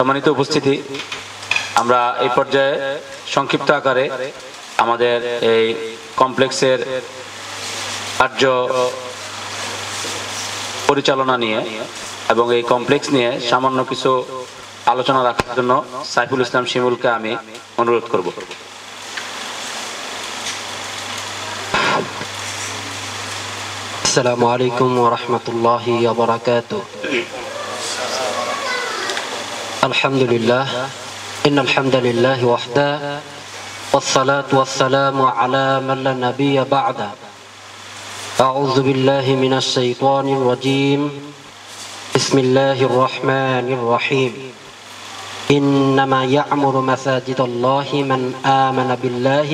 সম্মানিত উপস্থিতি, আমরা এই পর্যায়ে সংক্ষিপ্ত আকারে আমাদের এই কমপ্লেক্সের কার্য পরিচালনা নিয়ে এবং এই কমপ্লেক্স নিয়ে সামান্য কিছু আলোচনা রাখার জন্য সাইফুল ইসলাম শিমুলকে আমি অনুরোধ করব। আসসালামু আলাইকুম ওয়া রাহমাতুল্লাহি الحمد لله. إن الحمد لله وحده والصلاة والسلام على من لا نبي بعده. أعوذ بالله من الشيطان الرجيم. بسم الله الرحمن الرحيم. إنما يعمر مساجد الله من آمن بالله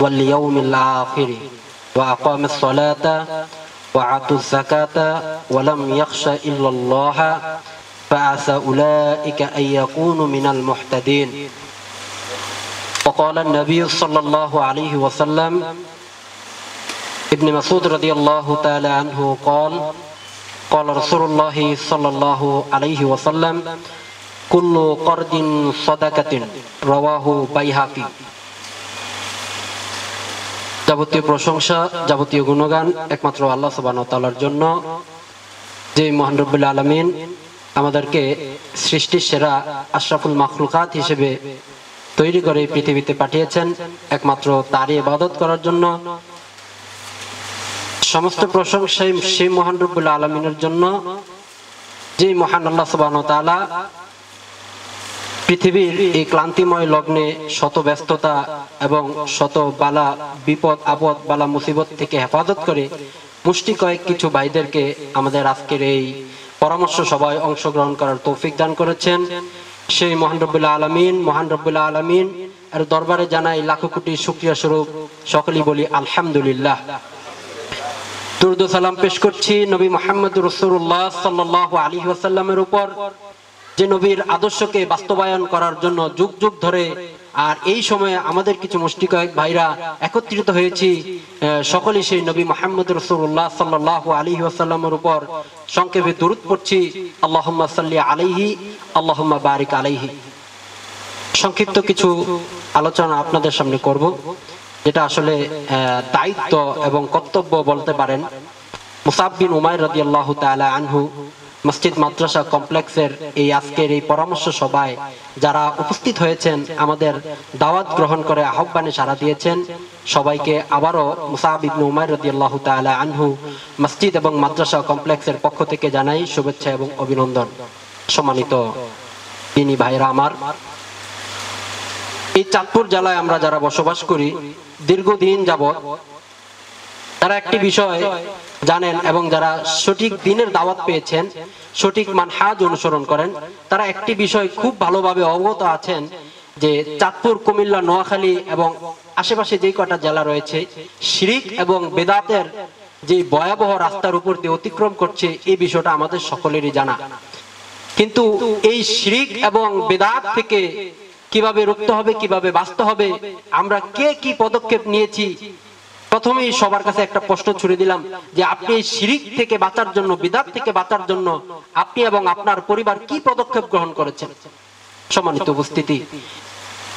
واليوم الآخر وأقام الصلاة وعطوا الزكاة ولم يخش إلا الله. فعسى أولئك أن يكونوا من المحتدين وقال النبي صلى الله عليه وسلم ابن مسعود رضي الله تعالى عنه قال قال رسول الله صلى الله عليه وسلم كل قرض صدقة رواه بيهقي যাবতীয় প্রশংসা যাবতীয় গুণগান একমাত্র আল্লাহ সুবাহ তালার জন্য যে মহান রব্বুল আলমিন আমাদেরকে সৃষ্টির সেরা আশরাফুল মাখলুকাত হিসেবে তৈরি করে পৃথিবীতে পাঠিয়েছেন একমাত্র তারই ইবাদত করার জন্য। সমস্ত প্রশংসাই সেই মহান রব্বুল আলমিনের জন্য যে মহান আল্লাহ সুবাহ তালা পৃথিবীর এই ক্লান্তিময় লগ্নে শত ব্যস্ততা এবং শত বালা বিপদ, আপদ, বালা মুসিবত থেকে হেফাজত করে মুষ্টি কয়েক কিছু ভাইদেরকে আমাদের আজকের এই পরামর্শ সভায় অংশগ্রহণ করার তৌফিক দান করেছেন সেই মহান রব্বুল্লাহ আলমিন, মহান রব্বুল্লাহ আলমিন। এর দরবারে জানাই লাখো কোটি শুক্রিয়া স্বরূপ। সকলেই বলি আলহামদুলিল্লাহ। দুরুদ সালাম পেশ করছি নবী মোহাম্মদ রসুল্লাহ সাল্লাহ আলী ওয়াসাল্লামের উপর। যে নবীর আদর্শকে বাস্তবায়ন করার জন্য যুগ যুগ ধরে আর এই সময়ে আমাদের কিছু মুষ্টি কয়েক ভাইরা একত্রিত হয়েছি সকলেই সেই নবী মোহাম্মদ রসুল্লাহ সাল্লাহ আলী আসাল্লামের উপর সংক্ষেপে দূরত পড়ছি। আল্লাহ সাল্লি আলাইহি আল্লাহ বারিক আলাইহি। সংক্ষিপ্ত কিছু আলোচনা আপনাদের সামনে করব, যেটা আসলে দায়িত্ব এবং কর্তব্য বলতে পারেন। মুসাববিন উমায় রাজি আল্লাহ তালা আনহু মসজিদ মাদ্রাসা কমপ্লেক্সের এই আজকের এই পরামর্শ সভায় যারা উপস্থিত হয়েছেন, আমাদের দাওয়াত গ্রহণ করে আহ্বানে সাড়া দিয়েছেন। সবাইকে আবারও মুসাহাব ইবনে রাদিয়াল্লাহু তাআলা আনহু মসজিদ এবং মাদ্রাসা কমপ্লেক্সের পক্ষ থেকে জানাই শুভেচ্ছা এবং অভিনন্দন। সম্মানিত তিনি ভাইরা আমার, এই চাঁদপুর জেলায় আমরা যারা বসবাস করি, দীর্ঘদিন যাবৎ তারা একটি বিষয় জানেন এবং যারা সঠিক দিনের দাওয়াত পেয়েছেন, সঠিক মানহাজ অনুসরণ করেন, তারা একটি বিষয় খুব ভালোভাবে অবগত আছেন যে চাঁদপুর, কুমিল্লা, নোয়াখালী এবং আশেপাশে যে কটা জেলা রয়েছে, শিরিক এবং বেদাতের যে ভয়াবহ রাস্তার উপর দিয়ে অতিক্রম করছে, এই বিষয়টা আমাদের সকলেরই জানা। কিন্তু এই শিরিক এবং বেদাত থেকে কীভাবে রুখতে হবে, কীভাবে বাঁচতে হবে, আমরা কে কি পদক্ষেপ নিয়েছি প্রথমেই সবার কাছে একটা প্রশ্ন ছুড়ে দিলাম যে আপনি এই শিরিক থেকে বাঁচার জন্য, বিদাত থেকে বাঁচার জন্য আপনি এবং আপনার পরিবার কি পদক্ষেপ গ্রহণ করেছেন? সম্মানিত উপস্থিতি।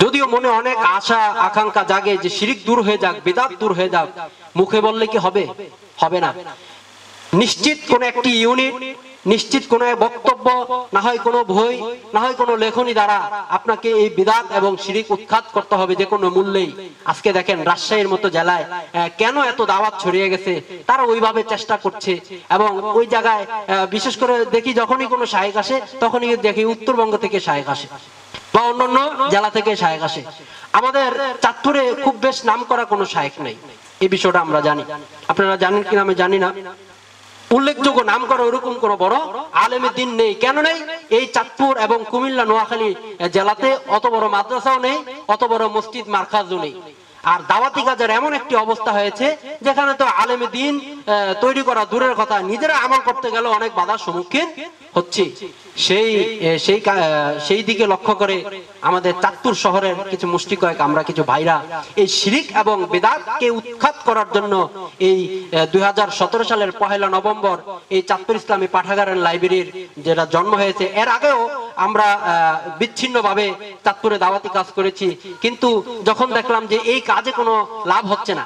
যদিও মনে অনেক আশা, আকাঙ্ক্ষা জাগে যে শিরিক দূর হয়ে যাক, বেদাত দূর হয়ে যাক, মুখে বললে কি হবে? হবে না। নিশ্চিত কোন একটি ইউনিট নিশ্চিত কোন বক্তব্য, না হয় কোনো বই, না হয় কোনো লেখনী দ্বারা আপনাকে এই বিদাত এবং শিরিক উৎখাত করতে হবে যে কোনো মূল্যেই। আজকে দেখেন রাজশাহীর মতো জেলায় কেন এত দাওয়াত ছড়িয়ে গেছে, তারা ওইভাবে চেষ্টা করছে এবং ওই জায়গায় বিশেষ করে দেখি যখনই কোনো শাহেক আসে, তখনই দেখি উত্তরবঙ্গ থেকে শাহেক আসে বা অন্যান্য জেলা থেকে শাহেক আসে। আমাদের চাঁদপুরে খুব বেশ নাম করা কোনো শাহেক নেই এই বিষয়টা আমরা জানি। আপনারা জানেন কিনা আমি জানি না। উল্লেখযোগ্য নাম করা ওরকম কোন বড় আলেমের দিন নেই। কেন নেই? এই চাঁদপুর এবং কুমিল্লা, নোয়াখালী জেলাতে অত বড় মাদ্রাসাও নেই, অত বড় মসজিদ মার্কাজও নেই। আর দাওয়াতি কাজের এমন একটি অবস্থা হয়েছে যেখানে তো আলেমে দিন তৈরি করা দূরের কথা, নিজেরা আমল করতে গেলে অনেক বাধার সম্মুখীন হচ্ছে। সেই সেই সেই দিকে লক্ষ্য করে আমাদের চাঁদপুর শহরের কিছু মুষ্টি কয়েক আমরা কিছু ভাইরা এই শিরিক এবং বেদাতকে উৎখাত করার জন্য এই দুই হাজার সতেরো সালের পহেলা নভেম্বর এই চাঁদপুর ইসলামী পাঠাগারের লাইব্রেরির যেটা জন্ম হয়েছে, এর আগেও আমরা বিচ্ছিন্ন ভাবে চাঁদপুরে দাওয়াতি কাজ করেছি। কিন্তু যখন দেখলাম যে এই কাজে কোনো লাভ হচ্ছে না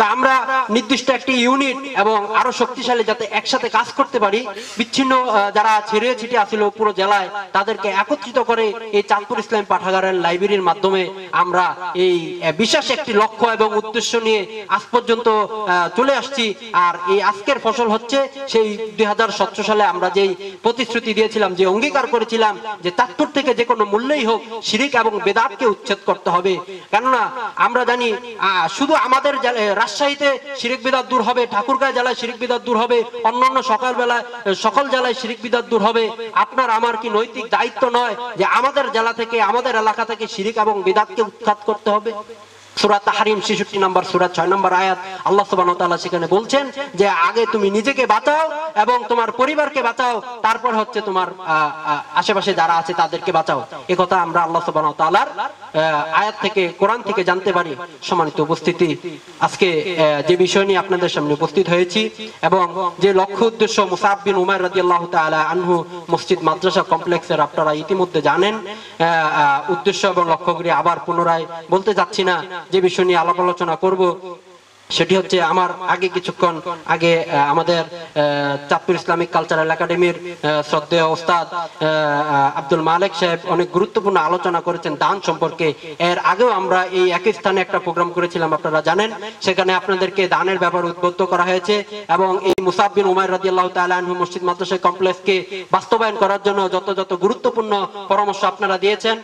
তা আমরা নির্দিষ্ট একটি ইউনিট এবং আরও শক্তিশালী যাতে একসাথে কাজ করতে পারি, বিচ্ছিন্ন যারা ছিড়িয়ে ছিটিয়ে আসছিল পুরো জেলায়, তাদেরকে একত্রিত করে এই চাঁদপুর ইসলাম পাঠাগারের লাইব্রেরির মাধ্যমে আমরা এই বিশেষ একটি লক্ষ্য এবং উদ্দেশ্য নিয়ে আজ পর্যন্ত চলে আসছি। আর এই আজকের ফসল হচ্ছে সেই দুই সালে আমরা যেই প্রতিশ্রুতি দিয়েছিলাম, যে অঙ্গীকার করেছিলাম, যে চাঁদপুর থেকে যে কোনো মূল্যেই হোক শিরিক এবং বেদাতকে উচ্ছেদ করতে হবে। কেননা আমরা জানি শুধু আমাদের রাজশাহীতে শিরিক বিদাত দূর হবে ঠাকুরগাঁ জেলায় শিরিক বিদাত দূর হবে, অন্যান্য সকালবেলায় সকল জেলায় শিরিক বিদাত দূর হবে। আপনার আমার কি নৈতিক দায়িত্ব নয় যে আমাদের জেলা থেকে, আমাদের এলাকা থেকে শিরিক এবং বিদাতকে উৎখাত করতে হবে? সুরা তাহারিম ছেষট্টি নম্বর, সুরা ছয় নম্বর আয়াত আল্লাহ ওয়া সেখানে বলছেন যে আগে তুমি নিজেকে বাঁচাও এবং তোমার পরিবারকে বাঁচাও, তারপর হচ্ছে তোমার আশেপাশে যারা আছে তাদেরকে বাঁচাও। এ কথা আমরা আল্লাহ ওয়া আয়াত থেকে, কোরআন থেকে জানতে পারি। সম্মানিত উপস্থিতি, আজকে যে বিষয় নিয়ে আপনাদের সামনে উপস্থিত হয়েছি এবং যে লক্ষ্য উদ্দেশ্য মুসাব বিন উমার রাদিয়াল্লাহু তাআলা আনহু মসজিদ মাদ্রাসা কমপ্লেক্সের আপনারা ইতিমধ্যে জানেন উদ্দেশ্য এবং লক্ষ্যগুলি আবার পুনরায় বলতে যাচ্ছি না। যে বিষয় নিয়ে আলাপ আলোচনা করব সেটি হচ্ছে আমার আগে কিছুক্ষণ আগে আমাদের চাঁদপুর ইসলামিক কালচারাল একাডেমির শ্রদ্ধেয় ওস্তাদ আব্দুল মালেক সাহেব অনেক গুরুত্বপূর্ণ আলোচনা করেছেন দান সম্পর্কে। এর আগেও আমরা এই একই স্থানে একটা প্রোগ্রাম করেছিলাম, আপনারা জানেন। সেখানে আপনাদেরকে দানের ব্যাপার উদ্বুদ্ধ করা হয়েছে এবং এই মুসাববিন উমায় রাদিয়াল্লাহু তাআলা আনহু মসজিদ মাদ্রাসা কমপ্লেক্সকে বাস্তবায়ন করার জন্য যত যত গুরুত্বপূর্ণ পরামর্শ আপনারা দিয়েছেন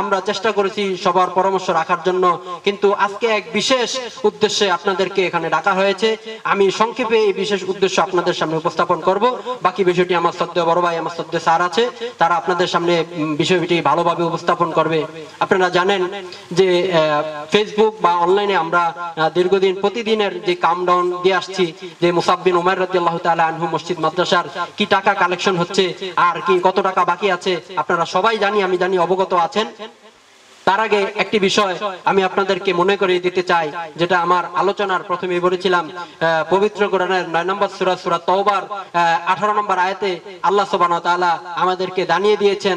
আমরা চেষ্টা করেছি সবার পরামর্শ রাখার জন্য। কিন্তু আজকে এক বিশেষ উদ্দেশ্যে আপনাদেরকে এখানে ডাকা হয়েছে। আমি সংক্ষেপে এই বিশেষ উদ্দেশ্য আপনাদের সামনে উপস্থাপন করব। বাকি বিষয়টি আমার শ্রদ্ধেয় বড় ভাই, আমার শ্রদ্ধেয় স্যার আছে। তারা আপনাদের সামনে বিষয়টি ভালোভাবে উপস্থাপন করবে। আপনারা জানেন যে ফেসবুক বা অনলাইনে আমরা দীর্ঘদিন প্রতিদিনের যে কামডাউন দিয়ে আসছি, যে মুসাববিন উমার রাদিয়াল্লাহু তাআলা আনহু মসজিদ মাদ্রাসার কি টাকা কালেকশন হচ্ছে, আর কি কত টাকা বাকি আছে, আপনারা সবাই জানি, আমি জানি অবগত আছেন। তার আগে একটি বিষয় আমি আপনাদেরকে মনে করিয়ে দিতে চাই, যেটা আমার আলোচনার প্রথমে বলেছিলাম পবিত্র কোরআনের নয় নম্বর সুরা সুরা তওবার আঠারো নম্বর আয়তে আল্লাহ সোবান আমাদেরকে জানিয়ে দিয়েছেন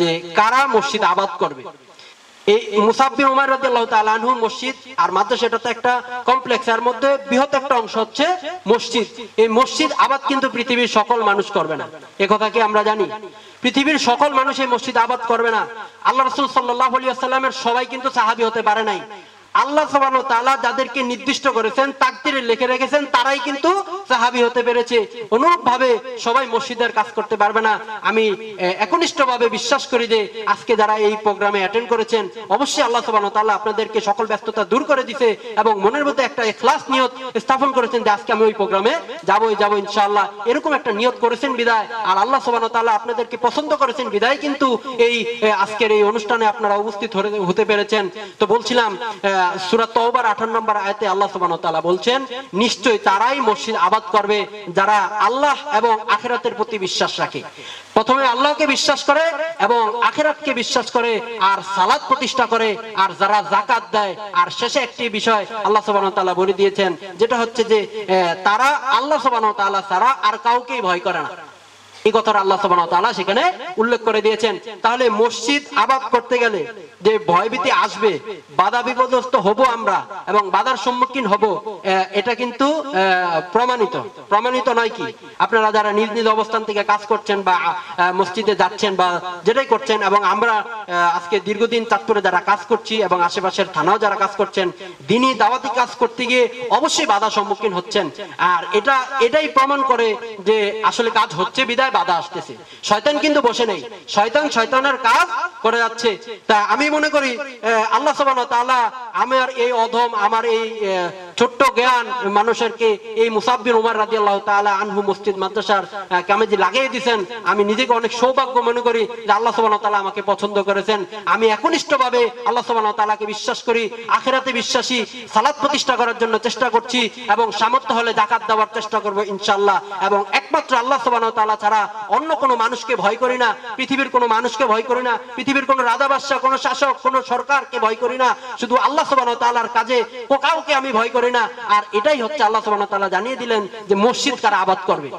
যে কারা মসজিদ আবাদ করবে। এই মুসাফির উমার রাদিয়াল্লাহু তাআলা আনহু মসজিদ আর মাদ্রাসা এটা তো একটা কমপ্লেক্স এর মধ্যে বৃহৎ একটা অংশ হচ্ছে মসজিদ। এই মসজিদ আবাদ কিন্তু পৃথিবীর সকল মানুষ করবে না। এ কথা কি আমরা জানি? পৃথিবীর সকল মানুষ এই মসজিদ আবাদ করবে না। আল্লাহ রাসূল সাল্লাল্লাহু আলাইহি ওয়াসাল্লামের সবাই কিন্তু সাহাবি হতে পারে নাই। আল্লাহ সুবহানাহু ওয়া যাদেরকে নির্দিষ্ট করেছেন, তাকদিরে লিখে রেখেছেন, তারাই কিন্তু সাহাবী হতে পেরেছে। অনুরূপ ভাবে সবাই মসজিদের কাজ করতে পারবে না। আমি একনিষ্ঠ ভাবে বিশ্বাস করি যে আজকে যারা এই প্রোগ্রামে অ্যাটেন্ড করেছেন, অবশ্যই আল্লাহ ওয়া তাআলা আপনাদেরকে সকল ব্যস্ততা দূর করে দিতে এবং মনের মধ্যে একটা ইখলাস নিয়ত স্থাপন করেছেন যে আজকে আমি ওই প্রোগ্রামে যাবই যাব ইনশাআল্লাহ। এরকম একটা নিয়ত করেছেন বিদায়। আর আল্লাহ ওয়া তাআলা আপনাদেরকে পছন্দ করেছেন বিদায় কিন্তু এই আজকের এই অনুষ্ঠানে আপনারা উপস্থিত হতে- হতে পেরেছেন। তো বলছিলাম সূরা তওবার 18 নম্বর আল্লাহ বলছেন নিশ্চয়ই তারাই মসজিদ আবাদ করবে যারা আল্লাহ এবং প্রতি বিশ্বাস রাখে। প্রথমে আল্লাহকে বিশ্বাস করে এবং বিশ্বাস করে আর প্রতিষ্ঠা করে আর যারা জাকাত দেয়, আর শেষে একটি বিষয় আল্লাহ সুবহানাহু তাআলা বলে দিয়েছেন, যেটা হচ্ছে যে তারা আল্লাহ সুবহানাহু তাআলা ছাড়া আর কাউকেই ভয় করে না। এই কথাটা আল্লাহ তাআলা সেখানে উল্লেখ করে দিয়েছেন। তাহলে মসজিদ আবাদ করতে গেলে যে ভয়ভীতি আসবে, বাধা হব আমরা এবং বাধার সম্মুখীন হব এটা কিন্তু প্রমাণিত। প্রমাণিত নয় কি? আপনারা যারা নিজ নিজ অবস্থান থেকে কাজ করছেন বা মসজিদে যাচ্ছেন বা যেটাই করছেন এবং আমরা আজকে দীর্ঘদিন চাঁদপুরে যারা কাজ করছি এবং আশেপাশের থানাও যারা কাজ করছেন, দিনই দাওয়াতি কাজ করতে গিয়ে অবশ্যই বাধা সম্মুখীন হচ্ছেন। আর এটা, এটাই প্রমাণ করে যে আসলে কাজ হচ্ছে বিদায় বাধা আসতেছে। শয়তান কিন্তু বসে নেই। শয়তান শয়তানের কাজ করে যাচ্ছে। তা আমি মনে করি আল্লাহ সব তালা আমার এই অধম, আমার এই ছোট্ট জ্ঞান মানুষেরকে এই মুসাব্বির উমার রাজি আল্লাহ তালা আনহু মসজিদ মাদ্রাসার আহ, কামেজি লাগিয়ে দিয়েছেন আমি নিজেকে অনেক সৌভাগ্য মনে করি যে আল্লাহ সুবাহ তালা আমাকে পছন্দ করেছেন। আমি একনিষ্ঠ ভাবে আল্লাহ সুবাহ তালাকে বিশ্বাস করি আখেরাতে বিশ্বাসী সালাদ প্রতিষ্ঠা করার জন্য চেষ্টা করছি এবং সামর্থ্য হলে জাকাত দেওয়ার চেষ্টা করব ইনশাল্লাহ এবং একমাত্র আল্লাহ সুবাহ তালা ছাড়া অন্য কোনো মানুষকে ভয় করি না পৃথিবীর কোনো মানুষকে ভয় করি না পৃথিবীর কোনো রাজা বাদশাহ কোনো শাসক কোনো সরকারকে ভয় করি না। শুধু আল্লাহ সুবাহ তালার কাজে কাউকে আমি ভয় করি না। আর এটাই হচ্ছে আল্লাহ সুবাহ জানিয়ে দিলেন যে মসজিদ কারা আবাদ করবে।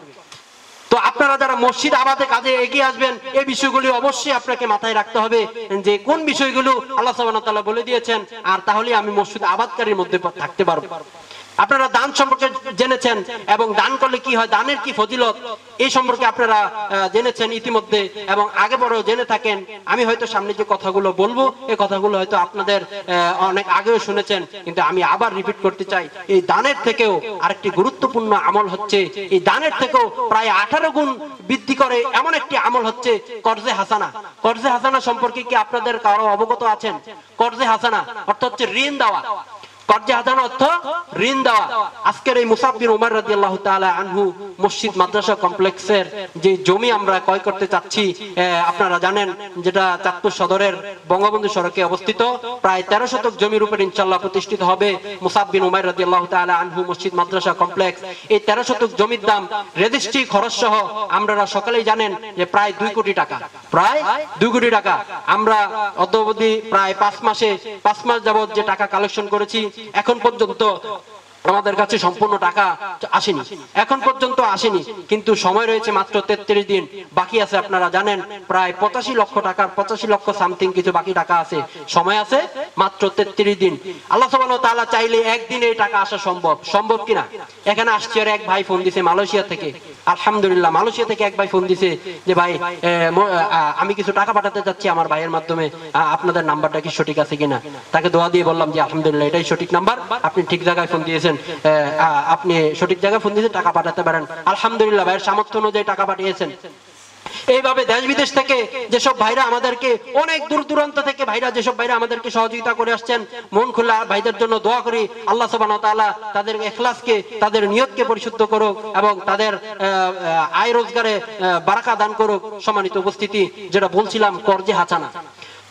তো আপনারা যারা মসজিদ আবাদে কাজে এগিয়ে আসবেন এই বিষয়গুলি অবশ্যই আপনাকে মাথায় রাখতে হবে যে কোন বিষয়গুলো আল্লাহ তাআলা বলে দিয়েছেন, আর তাহলে আমি মসজিদ আবাদকারীর মধ্যে থাকতে পারব। আপনারা দান সম্পর্কে জেনেছেন এবং দান করলে কি হয়, দানের কি ফজিলত, এই সম্পর্কে আপনারা জেনেছেন ইতিমধ্যে এবং আগে বড় জেনে থাকেন। আমি হয়তো সামনে যে কথাগুলো বলব, এই কথাগুলো হয়তো আপনাদের অনেক আগেও শুনেছেন, কিন্তু আমি আবার রিপিট করতে চাই। এই দানের থেকেও আরেকটি গুরুত্বপূর্ণ আমল হচ্ছে, এই দানের থেকেও প্রায় আঠারো গুণ বৃদ্ধি করে এমন একটি আমল হচ্ছে কর্জে হাসানা। কর্জে হাসানা সম্পর্কে কি আপনাদের কারও অবগত আছেন? কর্জে হাসানা, অর্থাৎ হচ্ছে ঋণ দেওয়া। আপনারা জানেন যেটা চাঁদপুর সদরের বঙ্গবন্ধু সড়কে অবস্থিত। প্রায় তেরো শতক জমির উপর ইনশাল্লাহ প্রতিষ্ঠিত হবে মুসাফিন উমার রাদিয়াল্লাহু তাআলা আনহু মসজিদ মাদ্রাসা কমপ্লেক্স। এই তেরো শতক জমির দাম রেজিস্ট্রি খরচ সহ আমরা সকলেই জানেন যে প্রায় দুই কোটি টাকা। প্রায় দুই কোটি টাকা। আমরা অদ্যবধি প্রায় পাঁচ মাসে, পাঁচ মাস যাবত যে টাকা কালেকশন করেছি এখন পর্যন্ত আমাদের কাছে সম্পূর্ণ টাকা আসেনি। এখন পর্যন্ত আসেনি, কিন্তু সময় রয়েছে মাত্র তেত্রিশ দিন। বাকি আছে, আপনারা জানেন, প্রায় পঁচাশি লক্ষ টাকার পঁচাশি লক্ষ সামথিং কিছু বাকি টাকা আছে। সময় আছে মাত্র তেত্রিশ দিন। আল্লাহ ওয়া চাইলে একদিনে এই টাকা আসা সম্ভব। সম্ভব কিনা? এখানে আসছে আর এক ভাই ফোন দিছে মালয়েশিয়া থেকে। আলহামদুলিল্লাহ, মালয়েশিয়া থেকে এক ভাই ফোন দিছে যে, ভাই আমি কিছু টাকা পাঠাতে চাচ্ছি আমার ভাইয়ের মাধ্যমে আপনাদের নাম্বারটা কি সঠিক আছে কিনা? তাকে দোয়া দিয়ে বললাম যে, আলহামদুলিল্লাহ, এটাই সঠিক নাম্বার, আপনি ঠিক জায়গায় ফোন দিয়েছেন আপনি সঠিক জায়গায় ফোন দিয়েছেন, টাকা পাঠাতে পারেন। আলহামদুলিল্লাহ, ভাইয়ের সামর্থ্য অনুযায়ী টাকা পাঠিয়েছেন। এইভাবে দেশ বিদেশ থেকে যেসব ভাইরা আমাদেরকে, অনেক দূর দূরান্ত থেকে ভাইরা, যেসব ভাইরা আমাদেরকে সহযোগিতা করে আসছেন, মন খোলা ভাইদের জন্য দোয়া করি, আল্লাহ সুবহানাহু ওয়া তাআলা তাদের এখলাসকে তাদের নিয়তকে পরিশুদ্ধ করুক এবং তাদের আয় রোজগারে বারাকা দান করুক, সম্মানিত উপস্থিতি, যেটা বলছিলাম কর্জে হাসানা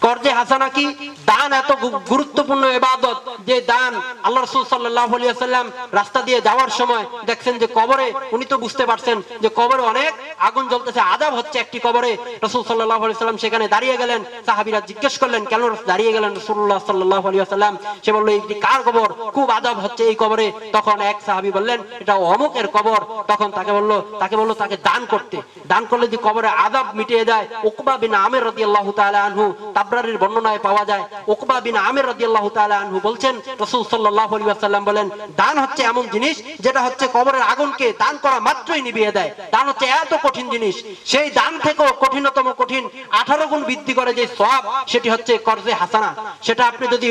কর্জে হাসানা কি? দান এত গুরুত্বপূর্ণ ইবাদত যে দান আল্লাহ রাসূল সাল্লাল্লাহু আলাইহি ওয়াসাল্লাম রাস্তা দিয়ে যাওয়ার সময় দেখছেন যে কবরে উনি তো বুঝতে পারছেন যে কবরে অনেক আগুন জ্বলতেছে আযাব হচ্ছে একটি কবরে। রাসূল সাল্লাল্লাহু আলাইহি ওয়াসাল্লাম সেখানে দাঁড়িয়ে গেলেন, সাহাবীরা জিজ্ঞেস করলেন, কেন দাঁড়িয়ে গেলেন রাসূলুল্লাহ সাল্লাল্লাহু আলাইহি ওয়াসাল্লাম? সে বলল এইটি কার কবর? খুব আযাব হচ্ছে এই কবরে। তখন এক সাহাবী বললেন, এটা অমুকের কবর। তখন তাকে বলল তাকে বলল, তাকে দান করতে। দান করলে যে কবরে আযাব মিটিয়ে দেয়, উকবা বিন আমির রাদিয়াল্লাহু তাআলা আনহু তাবরারির বর্ণনায় পাওয়া যায় উকবা বিন আমির রাদিয়াল্লাহু তাআলা আনহু বলছেন, রাসূল সাল্লাল্লাহু আলাইহি ওয়াসাল্লাম বলেন, দান হচ্ছে এমন জিনিস যেটা হচ্ছে কবরের আগুনকে দান করা মাত্রই নিভিয়ে দেয়। দান হচ্ছে এত কঠিন জিনিস। সেই দান থেকেও কঠিনতম কঠিন 18 গুণ বৃদ্ধি করে যে সওয়াব, সেটি হচ্ছে কর্জে হাসানা। সেটা আপনি যদি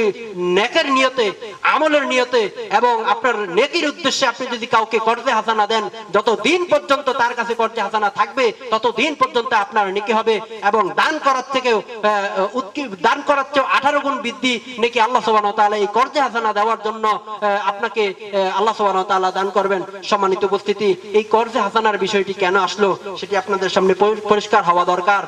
নেকের নিয়তে, আমলের নিয়তে এবং আপনার নেকির উদ্দেশ্যে আপনি যদি কাউকে কর্জে হাসানা দেন যত দিন পর্যন্ত তার কাছে কর্জে হাসানা থাকবে তত দিন পর্যন্ত আপনার নেকি হবে এবং দান করার থেকেও দান করার চেয়েও আঠারো গুণ বৃদ্ধি নাকি আল্লাহ ওয়া এই কর্জে হাসানা দেওয়ার জন্য আপনাকে আল্লাহ ওয়া দান করবেন? সম্মানিত উপস্থিতি, এই কর্জে হাসানার বিষয়টি কেন আসলো? সেটি আপনাদের সামনে পরিষ্কার হওয়া দরকার।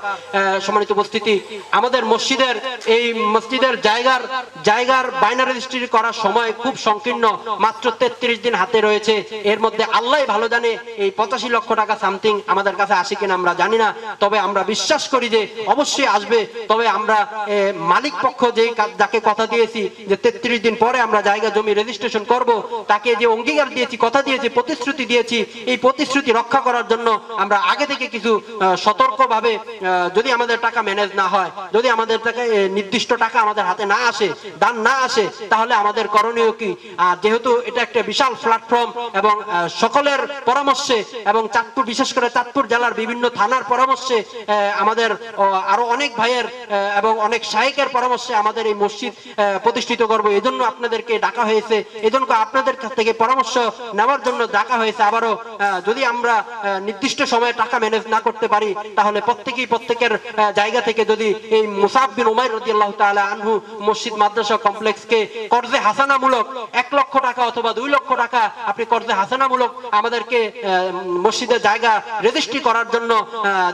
সম্মানিত উপস্থিতি, আমাদের মসজিদের, এই মসজিদের জায়গার জায়গার বাইনারি রেজিস্ট্রি করার সময় খুব সংকীর্ণ, মাত্র তেত্রিশ দিন হাতে রয়েছে। এর মধ্যে আল্লাহ ভালো জানে এই পঁচাশি লক্ষ টাকা সামথিং আমাদের কাছে আসে কিনা আমরা জানি না। তবে আমরা বিশ্বাস করি যে অবশ্যই আসবে। তবে আমরা মালিক পক্ষ যে যাকে কথা দিয়েছি, যে তেত্রিশ দিন পরে আমরা জায়গা জমি রেজিস্ট্রেশন করব, তাকে যে অঙ্গীকার দিয়েছি, কথা দিয়েছি, প্রতিশ্রুতি দিয়েছি, এই প্রতিশ্রুতি রক্ষা করার জন্য আমরা আগে থেকে কিছু সতর্ক ভাবে যদি আমাদের টাকা ম্যানেজ না হয়, যদি আমাদের টাকা নির্দিষ্ট টাকা আমাদের হাতে না আসে, দান না আসে, তাহলে আমাদের করণীয় কি? আর যেহেতু এটা একটা বিশাল প্ল্যাটফর্ম এবং সকলের পরামর্শে এবং চাঁদপুর, বিশেষ করে চাঁদপুর জেলার বিভিন্ন থানার পরামর্শে আমাদের আরও অনেক ভাইয়ের এবং এবং অনেক শাহেকের পরামর্শে আমাদের এই মসজিদ প্রতিষ্ঠিত করব। এই জন্য আপনাদেরকে ডাকা হয়েছে। এই জন্য আপনাদের কাছ থেকে পরামর্শ নেওয়ার জন্য ডাকা হয়েছে। আবারও যদি আমরা নির্দিষ্ট সময়ে টাকা ম্যানেজ না করতে পারি, তাহলে প্রত্যেকেই প্রত্যেকের জায়গা থেকে যদি এই মুসাব বিন উমাইর রাদিয়াল্লাহু তাআলা আনহু মসজিদ, মাদ্রাসা কমপ্লেক্সকে কর্জে হাসানামূলক এক লক্ষ টাকা অথবা দুই লক্ষ টাকা আপনি কর্জে হাসানামূলক আমাদেরকে মসজিদের জায়গা রেজিস্ট্রি করার জন্য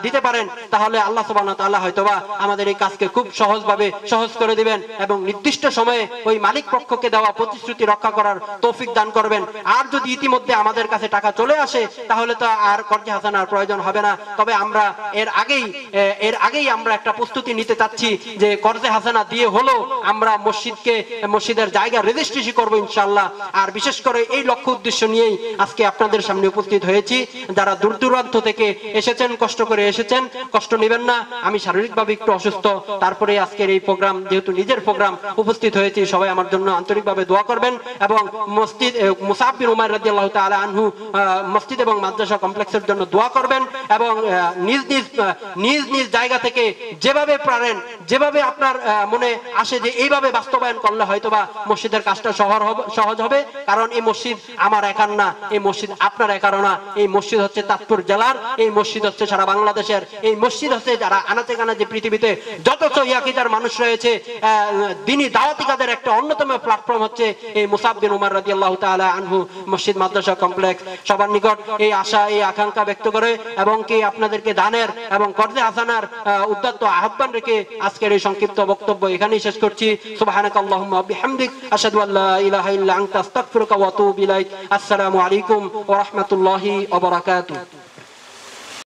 দিতে পারেন, তাহলে আল্লাহ ওয়া তাআলা হয়তোবা আমাদের এই কাজকে খুব সহজভাবে সহজ করে দিবেন এবং নির্দিষ্ট সময়ে ওই মালিক পক্ষকে দেওয়া প্রতিশ্রুতি রক্ষা করার তৌফিক দান করবেন। আর যদি ইতিমধ্যে আমাদের কাছে টাকা চলে আসে, তাহলে তো আর কর্জে হাসানার প্রয়োজন হবে না। তবে আমরা এর আগেই এর আগেই আমরা একটা প্রস্তুতি নিতে চাচ্ছি যে কর্জে হাসানা দিয়ে হলো আমরা মসজিদকে, মসজিদের জায়গা রেজিস্ট্রেশন করব ইনশাআল্লাহ। আর বিশেষ করে এই লক্ষ্য উদ্দেশ্য নিয়েই আজকে আপনাদের সামনে উপস্থিত হয়েছি। যারা দূর দূরান্ত থেকে এসেছেন, কষ্ট করে এসেছেন, কষ্ট নেবেন না। আমি শারীরিকভাবে একটু অসুস্থ তারপরে আজকের এই প্রোগ্রাম, যেহেতু নিজের প্রোগ্রাম উপস্থিত হয়েছি, সবাই আমার জন্য আন্তরিকভাবে দোয়া করবেন এবং মসজিদ মুসাফির উমার রাদিয়াল্লাহু তাআলা আনহু মসজিদ এবং মাদ্রাসা কমপ্লেক্সের জন্য দোয়া করবেন এবং নিজ নিজ নিজ নিজ জায়গা থেকে যেভাবে পারেন, যেভাবে আপনার মনে আসে যে এইভাবে বাস্তবায়ন করলে হয়তোবা মসজিদের কাজটা হবে, সহজ হবে। কারণ এই মসজিদ আমার একার না, এই মসজিদ আপনার একারও না। এই মসজিদ হচ্ছে তাজপুর জেলার, এই মসজিদ হচ্ছে সারা বাংলাদেশের, এই মসজিদ হচ্ছে যারা আনাচে কানাচে পৃথিবীতে যত সহিয়াকিদার মানুষ রয়েছে আহ, দিনী দাওয়াতিকাদের একটা অন্যতম প্ল্যাটফর্ম হচ্ছে এই মুসাববিন উমার রাদিয়াল্লাহু তাআলা আনহু মসজিদ মাদ্রাসা কমপ্লেক্স। সবার নিকট এই আশা এই আকাঙ্ক্ষা ব্যক্ত করে এবং কি আপনাদেরকে দানের এবং কর্জে হাসানার উদ্যত্ত আহ্বান রেখে আজকের এই সংক্ষিপ্ত বক্তব্য এখানেই শেষ করছি। সুবহানাকাল্লাহুম্মা বিহামদিক আশহাদু ইল্লা আনতা আস্তাগফিরুকা ওয়া ইলাইক। আসসালামু আলাইকুম ওয়া রাহমাতুল্লাহি ওয়া বারাকাতুহু।